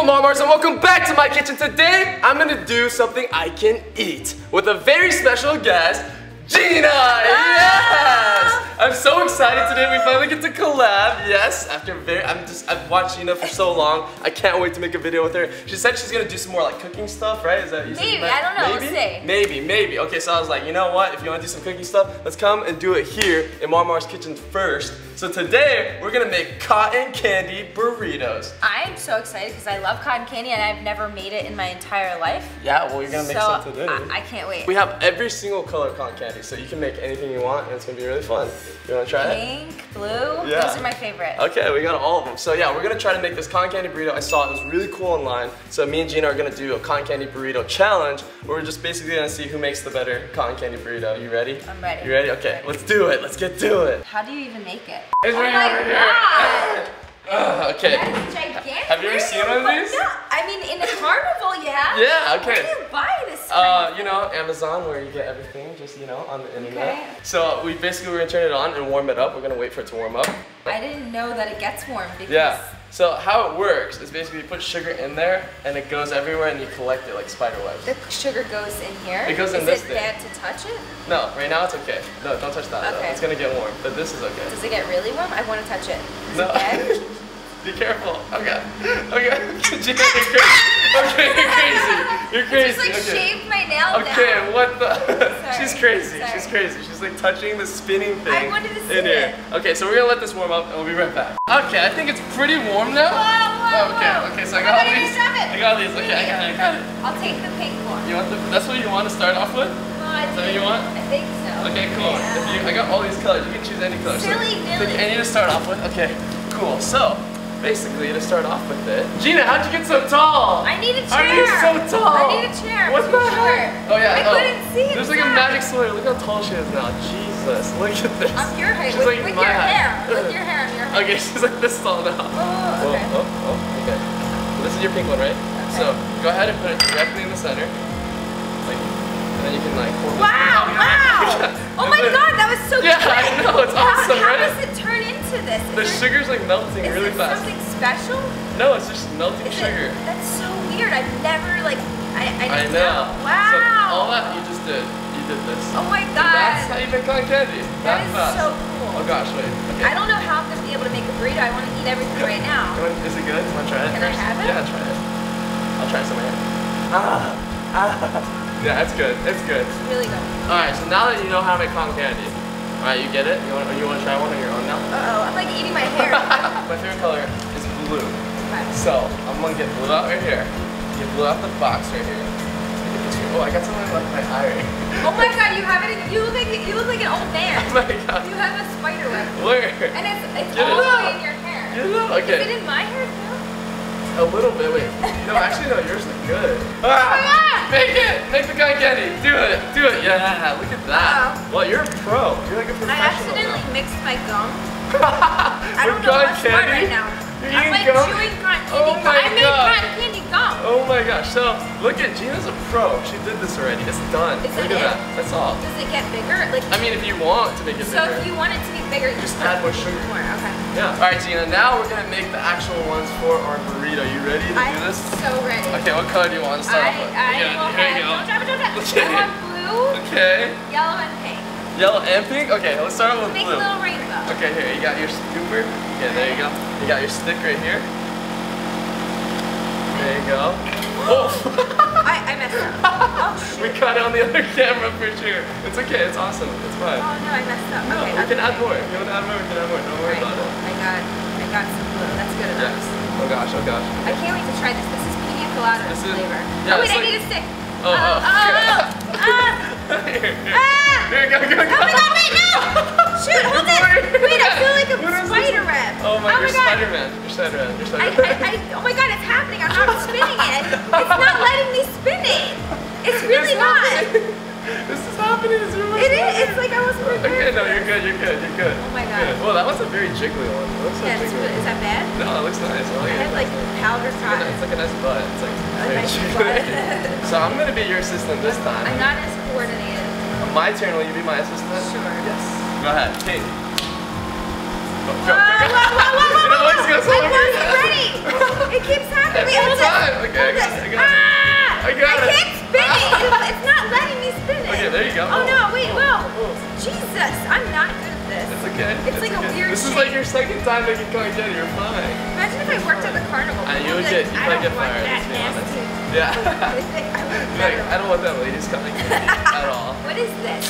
beautiful Marmars and welcome back to my kitchen. Today, I'm gonna do something I can eat with a very special guest, Jeana! Yes! Ah! I'm so excited today. We finally get to collab. Yes, after very, I'm just, I've watched Jeana for so long. I can't wait to make a video with her. She said she's gonna do some more like cooking stuff, right? Is that you Maybe, I don't know, Maybe, we'll see. maybe, maybe. Okay, so I was like, you know what? If you wanna do some cooking stuff, let's come and do it here in Marmar's kitchen first. So today, we're gonna make cotton candy burritos. I'm so excited because I love cotton candy and I've never made it in my entire life. Yeah, well, you're gonna make so some today. I, I can't wait. We have every single color cotton candy, so you can make anything you want, and it's gonna be really fun. You wanna try it? Pink, blue, Yeah. those are my favorite. Okay, we got all of them. So yeah, we're gonna try to make this cotton candy burrito. I saw it was really cool online. So me and Jeana are gonna do a cotton candy burrito challenge, where we're just basically gonna see who makes the better cotton candy burrito. You ready? I'm ready. You ready? Okay, Ready. let's do it. Let's get to it. How do you even make it? It's oh right my over here. Ugh, okay. That is gigantic. Have you ever seen one of these? No, I mean in a carnival, yeah. Yeah, okay. Where do you buy this? Uh, you know, Amazon, where you get everything, just you know, on the internet. Okay. So we basically we're gonna turn it on and warm it up. We're gonna wait for it to warm up. I didn't know that it gets warm because Yeah. So how it works is basically you put sugar in there and it goes everywhere and you collect it like spider webs. the sugar goes in here. It goes in Is this it bad to touch it? No, right now it's okay. No, don't touch that though. Okay. It's gonna get warm, but this is okay. Does it get really warm? I want to touch it. Is No. it? Be careful. Okay. Okay. Jeana, you're crazy. Okay, you're crazy. You're crazy. Just like okay. shaved my nail Okay, down. what the? She's Sorry, crazy. She's crazy. She's like touching the spinning thing I wanted to see in here. it. Okay, so we're gonna let this warm up and we'll be right back. Okay, I think it's pretty warm now. Whoa, whoa, oh, okay, whoa. okay, so I Oh got all these. you're gonna drop it. I got these. Okay, I got it. I got it. I'll take the pink one. You want the? That's what you want to start off with. Is that what you want? I think so. Okay, cool. Yeah. If you, I got all these colors. You can choose any color. Silly so, pick any to start off with. Okay, cool. So, basically, to start off with it, Jeana, how'd you get so tall? I need a Are chair. you so tall? I need a chair. What I'm the too heck? short. Oh yeah, I oh. couldn't see it. There's like a magic slider. Look how tall she is now. Jesus, look at this. I'm your height. She's With, like with my your height. hair. With your hair, I'm your height. Okay, she's like this tall now. Oh, okay. Oh, oh, oh, okay. So this is your pink one, right? Okay. So go ahead and put it directly in the center. Like, and then you can like hold it. Wow, oh, wow. Oh my god, that was so Yeah, quick. I know, it's awesome, how, right? How does it turn into this? Is The there- sugar's like melting is really there fast. something special? No, it's just melting Is sugar. It, that's so weird. I've never like I I I didn't know. Wow. So all that you just did, you did this. oh my And that's how god. you make cotton candy. That That is fast. so cool. Oh gosh, wait. Okay. I don't know how I'm gonna be able to make a burrito. I want to eat everything right now. Is it good? You want to try it Can I first? have it? Yeah, try it. I'll try some of it. Ah, ah. Yeah, it's good. It's good. It's really good. All right, so now that you know how to make cotton candy, all right, you get it. You want? You want to try one on your own now? Uh oh, I'm like eating my hair. My favorite color is blue. Okay. So I'm gonna get blue out right here. Get blue out the box right here. Oh, I got something left in my eye. right oh my god, you have it. In, you look like you look like an old man. Oh my god. You have a spider web, Where? and it's it's Get it all way in your hair. Get it out. Is it in my hair too? A little bit. Wait. No, actually, no. Yours look good. Oh my Ah! god! Make it. Make the guy get it. Do it. Do it. Yeah. Look at that. Wow. Well, you're a pro. You're like a professional. I accidentally mixed my gum. I don't know what's right now. You're I'm like gum? chewing cotton candy. Oh my I made God. cotton candy gum. Oh my gosh. So look at Jeana's a pro. She did this already. It's done. Is look that at it? that. That's all. Does it get bigger? Like I mean, if you want to make it so, bigger. So if you want it to be bigger, you Just add more sugar. More. Okay. Yeah. All right, Jeana. Now we're gonna make the actual ones for our burrito. You ready to do I'm this? so ready. Okay. What color do you want to start I, off with? I yeah, will here have, you go. don't drop it, don't drop it. Okay. I want blue, Okay. yellow, and pink. Yellow and pink. Okay. Let's start with Make blue. a little rainbow. Okay. Here. You got your scooper. Okay. There you go. You got your stick right here. There you go. Oh. I, I messed up. Oh we shoot. caught it on the other camera for sure. It's okay. It's awesome. It's fine. Oh no, I messed up. No, Okay. we can okay. add more. If you want to add more, we can add more. Don't worry Alright, about it. I got, I got some blue. That's good Yes. enough. Oh gosh. Oh gosh. I can't wait to try this. This is pina colada This is- flavor. yeah, oh wait, it's I like- need a stick. Oh, oh. oh, ah, here, here. ah. Here, go, go, go. Oh my god, wait, no! Shoot, hold it! Wait, I feel like a spider web. Oh my, oh you're my god. Spider-Man. You're Spider-Man. You're Spider-Man. I, I, oh my god, it's happening. I'm not spinning it. It's not letting me spin it. It's really It's not. This is happening. It's really It is. It's like I wasn't prepared. Okay, no, you're good. You're good. You're good. Oh my God. Good. Well, that one's a very jiggly one. It looks so Yeah, it's jiggly. is that bad? No, it looks nice. I I like had it. like powder It's cotton. like a nice butt. It's like A very nice jiggly. butt. so I'm gonna be your assistant this time. I'm not as coordinated. My turn. Will you be my assistant? Sure. Yes. Go ahead. Pink. Go, go, Whoa, go, go. whoa, whoa, whoa, You know, whoa, gonna whoa. I slow wasn't down. ready. It keeps happening. Wait, hold time. on. Okay, I Hold got it, I got it. Ah! I got it. can't spin it. It's- It's not letting me spin it. Okay, there you go. Oh oh no, wait, whoa. Oh. Jesus, I'm not good at this. It's okay. It's it's like okay. a weird This shape. is like your second time making cotton candy. You're fine. Imagine if I worked at the carnival. Uh, you People would would get, be you like, might I get don't want fired. that let's be honest. nasty. Yeah. I think I would You're like, I don't want that lady's cotton candy at all. What is this?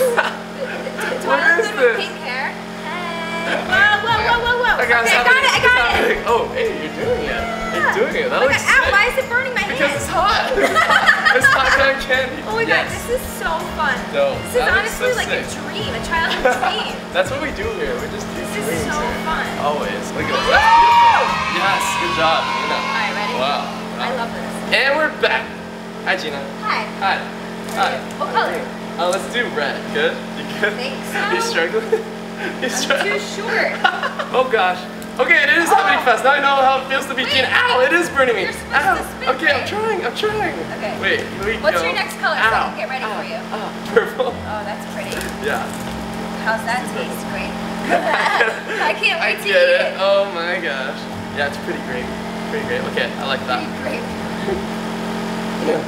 Do What I is look good this? pink hair? Hey. Whoa, whoa, whoa, whoa, whoa. I got, okay, I got it, I got it. Oh, hey, you're doing it. You're doing it. That Oh looks God, ow, sick. why is it burning my Because hand? it's hot. it's hot cotton candy. Oh my yes. god, this is so fun. No, this is honestly so like sick. a dream, a childhood dream. That's what we do here. We just do This is dreams so here. fun. Always. Look at this. Woo! That's beautiful. Yes, good job, Jeana. Alright, ready? Wow. I love this. And we're back. Hi, Jeana. Hi. Hi. Hi. What color? Oh, let's do red. Good? You good? So? You struggling? you I'm too struggling? short. Oh gosh. Okay, it is happening Oh. fast. Now I know how it feels to be Wait. Ow, it is burning me. Ow. okay, I'm trying. I'm trying. Okay. Wait, here we What's go. your next color so I Ow. can get ready Ow. for you? Oh, Purple. Oh, that's pretty. Yeah. How's that taste? Great. I can't I wait to get eat it. Oh my gosh. Yeah, it's pretty great. Pretty great. Okay, I like that. Pretty great. Yeah.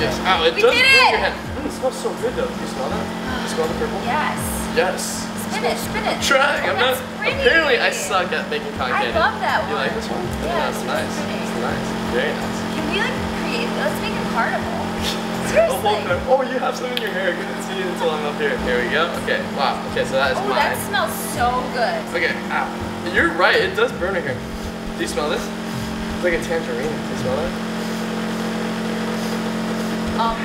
I did it. Yes. Ow, it We does did it! your hand. Mm, it smells so good though. Do you smell that? Do you smell the purple? Yes. Yes. Spin it, spin it. Trying. Oh, I'm not. pretty. Apparently, I suck at making cotton I love that one. You like this one? Yeah, that's it's nice. pretty. It's nice. Very nice. Can we like create? Let's make a carnival. Oh, Seriously. oh, you have some in your hair. I couldn't see it until I'm up here. Here we go. Okay. Wow. Okay, so that is Oh, mine. that smells so good. Okay. Ow. You're right. It does burn right here. Do you smell this? It's like a tangerine. Do you smell that? Um,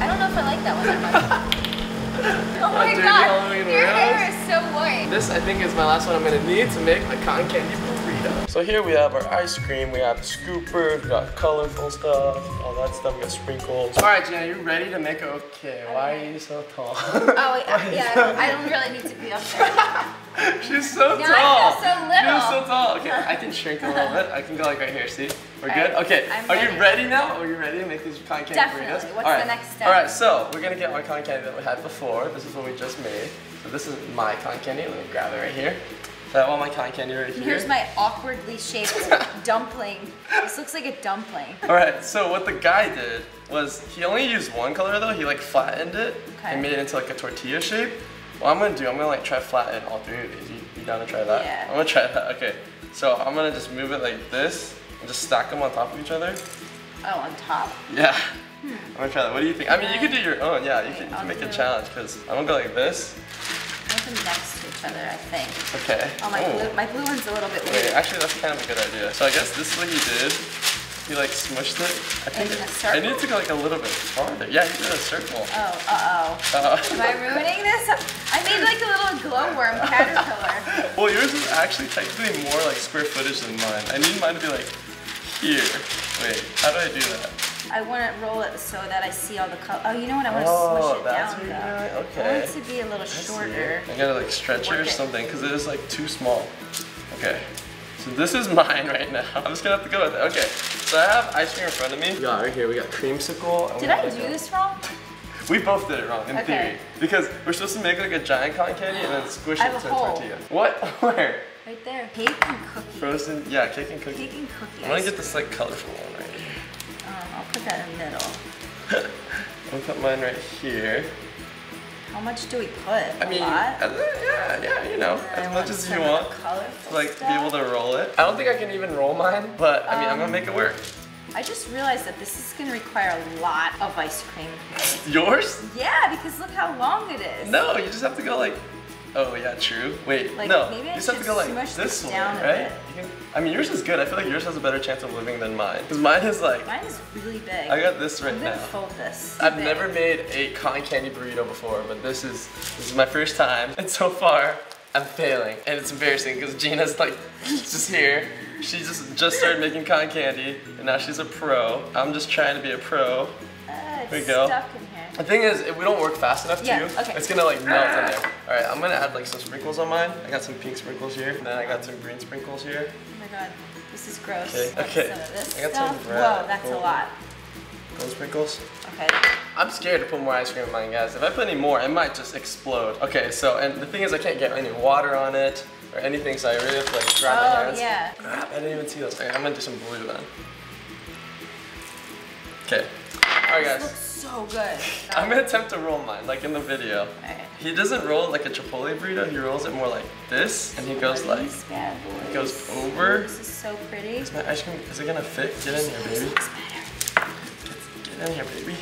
I don't know if I like that one that much. Oh my god, your hair is so white. This I think is my last one I'm gonna need to make my cotton candy burrito. So here we have our ice cream, we have scoopers, we got colorful stuff, all that stuff, we got sprinkles. All right, Jenna, you ready to make it okay? Why are you so tall? Oh wait, uh, yeah, I don't really need to be up there. She's so Now tall. I feel so little. She's so tall. Okay, I can shrink a little bit. I can go like right here. See? We're good. Okay. I'm Are you ready. ready now? Are you ready to make these cotton candy Definitely. burritos? What's All the next step? All right. So we're gonna get our cotton candy that we had before. This is what we just made. So this is my cotton candy. Let me grab it right here. So I all my cotton candy right here. Here's my awkwardly shaped dumpling. This looks like a dumpling. All right. So what the guy did was he only used one color though. He like flattened it Okay. and made it into like a tortilla shape. What I'm gonna do, I'm gonna like try flatten all three of these. You, you down to try that? Yeah. I'm gonna try that. Okay. So I'm gonna just move it like this and just stack them on top of each other. Oh, on top. Yeah. Hmm. I'm gonna try that. What do you think? I mean, you could do your own. Yeah, you Okay, can, you can make a challenge because I'm gonna go like this. Them next to each other, I think. Okay. Oh, my oh. blue, my blue one's a little bit Wait, weird. actually, that's kind of a good idea. So I guess this is what he did. He like smushed it. I think In a I circle? I need to go like a little bit farther. Yeah, he did a circle. Oh, uh-oh. Uh, Am I ruining this? I made like a little glowworm caterpillar. well, yours is actually technically more like square footage than mine. I need mine to be like here. Wait, how do I do that? I want to roll it so that I see all the color. Oh, you know what? I want to Oh, smush it that's down what you're though. I want it to be a little I shorter. I gotta like stretch it or something because it is like too small. Okay. So this is mine right now. I'm just gonna have to go with it. Okay. So I have ice cream in front of me. We got right here. We got creamsicle. and Did I do like, this wrong? We both did it wrong in Okay. theory because we're supposed to make like a giant cotton candy and then squish it have to a a hole. tortilla. What? Where? Right there. Cake and cookie. Frozen? Yeah, cake and cookie. Cake and cookie. I'm gonna get this like colorful one right here. Um, I'll put that in the middle. I'll put mine right here. How much do we put? I a mean, lot? as- yeah, yeah, you know, I as want much as you some of the want. like to be able to roll it. I don't think I can even roll mine, but I mean, I'm gonna um, make it work. I just realized that this is gonna require a lot of ice cream. Yours? Yeah, because look how long it is. No, you just have to go like. Oh yeah, true. Wait, Like, no. maybe you just have to go like this this way, right? can, I mean, yours is good. I feel like yours has a better chance of living than mine. Cause mine is like. Mine is really big. I got this right I'm now. fold this. I've Big. never made a cotton candy burrito before, but this is this is my first time, and so far I'm failing, and it's embarrassing because Jeana's like just here. She just just started making cotton candy, and now she's a pro. I'm just trying to be a pro. Uh, Here we go. Stuck in here. The thing is, if we don't work fast enough Yeah, too, okay. it's gonna like melt in there. All right, I'm gonna add like some sprinkles on mine. I got some pink sprinkles here, and then I got some green sprinkles here. Oh my god, this is gross. Okay, okay. Some I got some stuff. red, Whoa, that's a lot. Gold sprinkles. Okay. I'm scared to put more ice cream in mine, guys. If I put any more, it might just explode. Okay, so, and the thing is I can't get any water on it. or anything, so I really have to like grab my Oh, hands. yeah. Crap, I didn't even see those. Okay, I'm gonna do some blue then. Okay. Alright This guys. looks so good. I'm gonna attempt to roll mine, like in the video. He doesn't roll like a Chipotle burrito, he rolls it more like this, and he goes like, boys. goes over. This is so pretty. is my ice cream, is it gonna fit? Get in here, baby. Get in here, baby.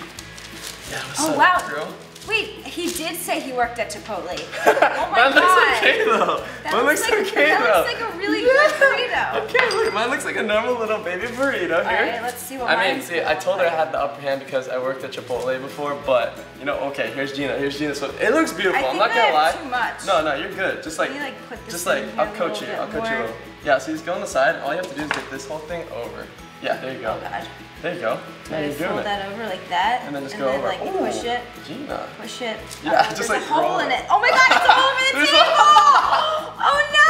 Yeah, what's Oh up, wow. girl? Wait, he did say he worked at Chipotle. Oh my mine god. looks okay though. That mine looks, looks like, okay that though. looks like a really good burrito. Okay, look, mine looks like a normal little baby burrito here. Alright, let's see what I mean, see, I told her I had the upper hand because I worked at Chipotle before, but you know, okay, here's Jeana, here's Jeana. So it looks beautiful. I I'm not gonna lie. too much. No, no, you're good. Just like, like, just like, I'll coach you. I'll coach you. a more? little. Yeah, so he's go on the side. All you have to do is get this whole thing over. Yeah, there you go. Oh god. There you go. Now you're doing fold it. that over like that. And then just go over. like Ooh, push it. Jeana. Push it. Yeah, Uh, just there's like a hole in it. it. Oh my god, it's all over the table! oh no!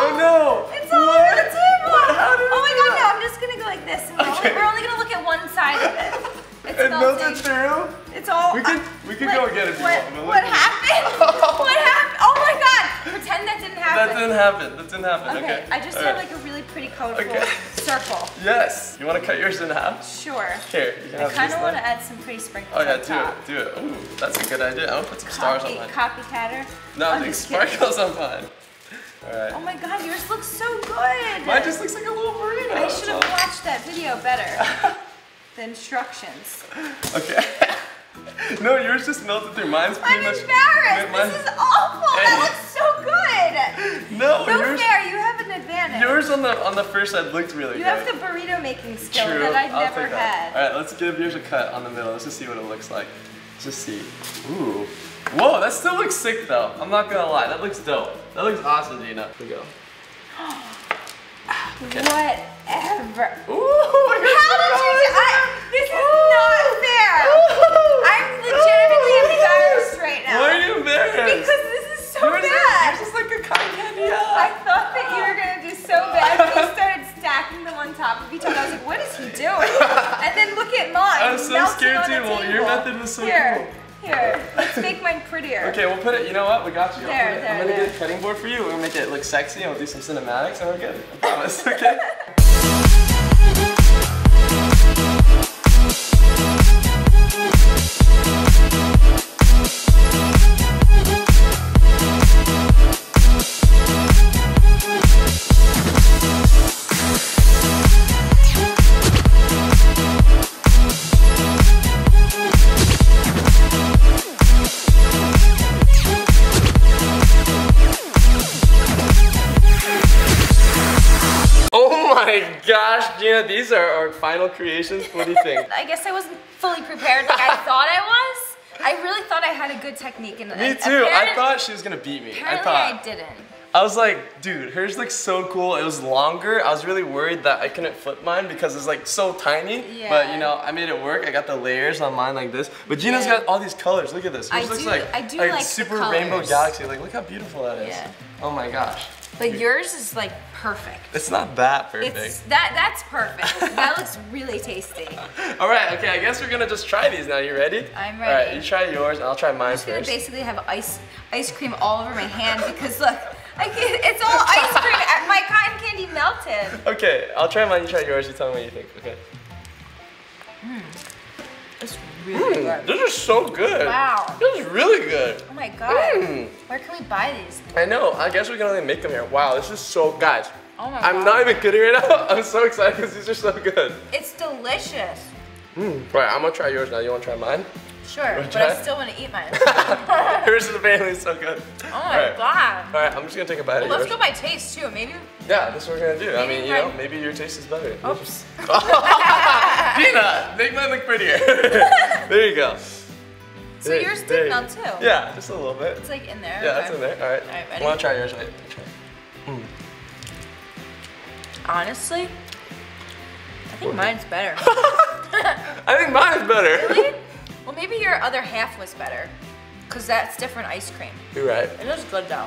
Oh no! It's all over the table! What? How did oh my god, no, I'm just gonna go like this. And we're, Okay. only, we're only gonna look at one side of it. It's It melted through. It's all. We could- we could go again if you what, want, What happened? what happened? Pretend that didn't happen. That didn't happen. That didn't happen. Okay. Okay, I just All have right. like a really pretty colorful Okay. circle. Yes. You want to cut yours in half? Sure. Here, you can I kind of want to add some pretty sprinkles Oh yeah, do top. it, do it. Ooh, that's a good idea. I'm gonna put some stars on Copy, mine. copycatter. No, I'm just kidding. sparkles on mine. All right. Oh my god, yours looks so good. Mine just looks like a little burrito. I should have watched that video better. the instructions. Okay. no, yours just melted through. Mine's I'm pretty much. embarrassed. Mine- This is awful. Hey. No, No yours. fair. You have an advantage. Yours on the on the first side looked really you good. You have the burrito making skill True. that I've I'll never that. had. All right, let's give yours a cut on the middle. Let's just see what it looks like. Let's just see. Ooh. Whoa, that still looks sick though. I'm not gonna lie. That looks dope. That looks awesome, Jeana. Here we go. Whatever. Ooh. How did you do I, This is not fair. I'm legitimately embarrassed right now. Why are you embarrassed? Prettier. Okay, we'll put it. You know what? We got you. I'll There, there, I'm gonna there. get a cutting board for you. We're gonna make it look sexy, and we'll do some cinematics, and we're good. I promise. Okay. Jeana, these are our final creations. What do you think? I guess I wasn't fully prepared like I thought I was. I really thought I had a good technique in Me too. I thought she was gonna beat me. I Apparently thought. I didn't. I was like, dude, hers looks so cool. It was longer. I was really worried that I couldn't flip mine because it's like so tiny. Yeah. But you know, I made it work. I got the layers on mine like this. But Jeana's Yeah. got all these colors. Look at this. I Hers looks do- like I do like like super rainbow galaxy. Like, look how beautiful that is. Yeah. Oh my gosh. But yours is like perfect. It's not that perfect. It's that that's perfect. that looks really tasty. All right. Okay. I guess we're gonna just try these now. You ready? I'm ready. All right. You try yours, and I'll try mine I'm just gonna first. basically have ice ice cream all over my hand because look, I can, it's all ice cream. Uh, my cotton candy melted. Okay. I'll try mine. You try yours. You tell me what you think. Okay. It's really good. This is so good. Wow. This is really good. Oh my god. Mm. Where can we buy these? I know. I guess we can only make them here. Wow, this is so, guys. Oh my I'm God. not even kidding right now. I'm so excited because these are so good. It's delicious. Mm. Right, I'm gonna try yours now. You wanna try mine? Sure, but? I still want to eat mine. yours is apparently so good. Oh my right. god. All right, I'm just gonna take a bite Well, of let's yours. go by taste too. Maybe. Yeah, that's what we're gonna do. I mean, you know, maybe your taste is better. Oops. Dina, make mine look prettier. There you go. So There- yours did melt too. Yeah, just a little bit. It's like in there. Yeah, okay. that's in there. All right. All right, ready? Wanna try yours? Wait, try. Honestly, I think mine's better. I think mine's better. really? Well, maybe your other half was better, cause that's different ice cream. You're right. It was good though.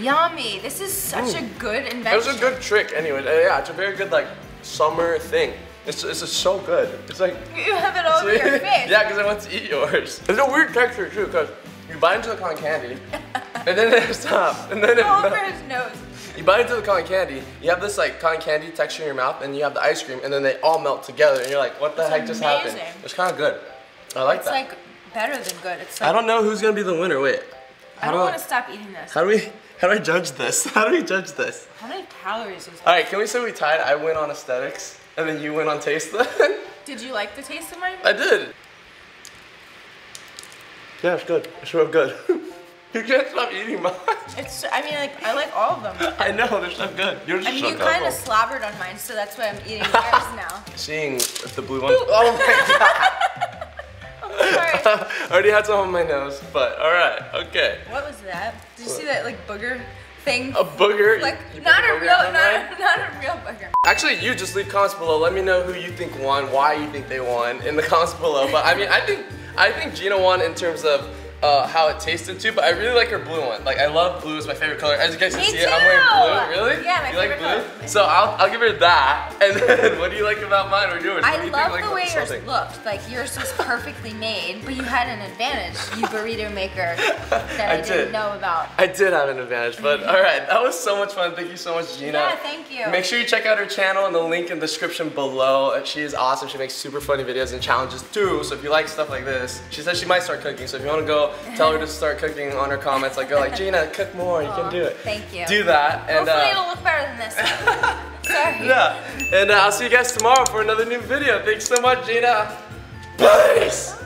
Yummy. This is such a good invention. It was a good trick anyway. Uh, Yeah, it's a very good like summer thing. It's, it's just so good. It's like You have it all over your face. yeah, because I want to eat yours. It's a weird texture too, because you bite into the cotton candy, And then it stops, And then it All over his nose. You bite into the cotton candy, you have this like cotton candy texture in your mouth, and you have the ice cream, and then they all melt together, and you're like, what the It's heck just happened? It's kind of good. I like It's that. It's like better than good. It's like I don't know who's gonna be the winner. Wait. I don't do want to stop eating this. How do we? How do I judge this? How do we judge this? How many calories is All that? right, can we say we tied? I win on aesthetics, and then you went on taste. Then Did you like the taste of mine? I did. Yeah, it's good. It's real good. you can't stop eating mine. It's. I mean, like I like all of them. I know they're so good. Yours I mean, so you kind of slobbered on mine, so that's why I'm eating yours now. Seeing the blue one. Oh my god! I already had some on my nose, but all right, okay. What was that? Did you see that like booger thing? A booger. Like You not a booger real, not, not a real booger. Actually, you just leave comments below. Let me know who you think won, why you think they won in the comments below. But I mean, I think I think Jeana won in terms of uh, how it tasted too. But I really like her blue one. Like I love blue. It's my favorite color. As you guys can Me see it, I'm wearing blue. Really? Yeah, my you like blue? color. So I'll, I'll give her that. And then what do you like about mine or yours? I love think, like, the way about yours something? looked. Like yours was perfectly made, but you had an advantage, you burrito maker, that I, I didn't know about. I did have an advantage, but all right, that was so much fun. Thank you so much, Jeana. Yeah, thank you. Make sure you check out her channel in the link in the description below. She is awesome. She makes super funny videos and challenges too. So if you like stuff like this, she says she might start cooking. So if you want to go tell her to start cooking on her comments, like go like Jeana, cook more. You can do it. thank you. Do that and Hopefully uh, it'll look better than this. Sorry. yeah. And uh, I'll see you guys tomorrow for another new video. Thanks so much, Jeana. Peace.